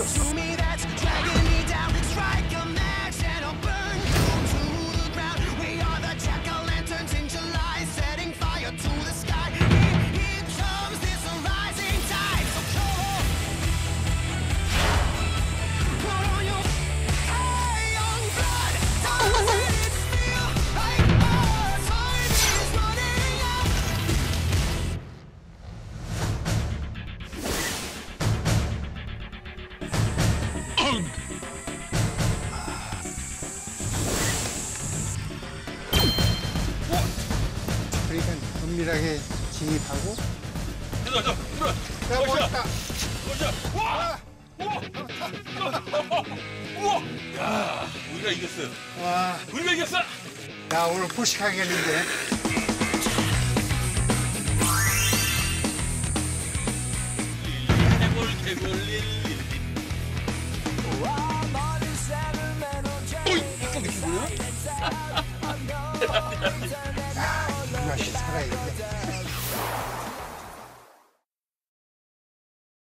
Just... round. 그러니까 은밀하게 진입하고. 들어, 들어, 들어. 야, 멋있다. 멋있다. 와! 와! 와! 야, 우리가 이겼어요. 와. 우리가 이겼어. 야, 오늘 포식하겠는데. 해볼 개볼 일. Uy!